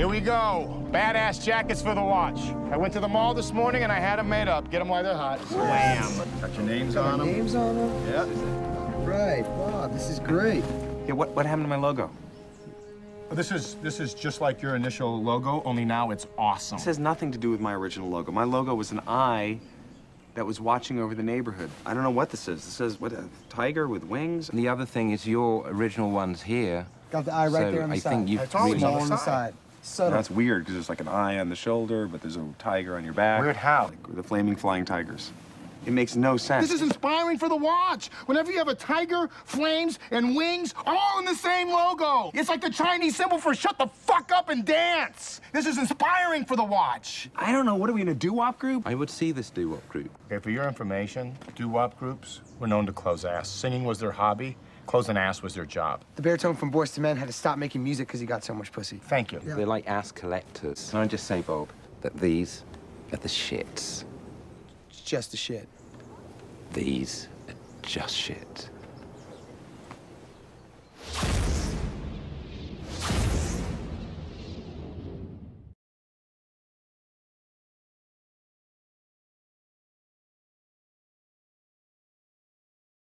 Here we go. Badass jackets for the watch. I went to the mall this morning and I had them made up. Get them while they're hot. Slam. Got your names on them. Names on them? Yeah. Right. Wow, this is great. Yeah, what, what happened to my logo? This is this is just like your initial logo, only now it's awesome. This has nothing to do with my original logo. My logo was an eye that was watching over the neighborhood. I don't know what this is. This says, what, a tiger with wings? And the other thing is your original one's here. Got the eye right so there on the I side. I think you've really- on Small the on the side. Side. Subtle. That's weird because there's like an eye on the shoulder, but there's a tiger on your back. Weird how? Like the flaming flying tigers. It makes no sense. This is inspiring for the watch. Whenever you have a tiger, flames, and wings, all in the same logo. It's like the Chinese symbol for shut the fuck up and dance. This is inspiring for the watch. I don't know. What are we in a doo-wop group? I would see this doo-wop group. Okay, for your information, doo-wop groups were known to close ass. Singing was their hobby. Closing ass was their job. The baritone from Boyz II Men had to stop making music because he got so much pussy. Thank you. They're like ass collectors. Can I just say, Bob, that these are the shits. It's just the shit. These are just shit.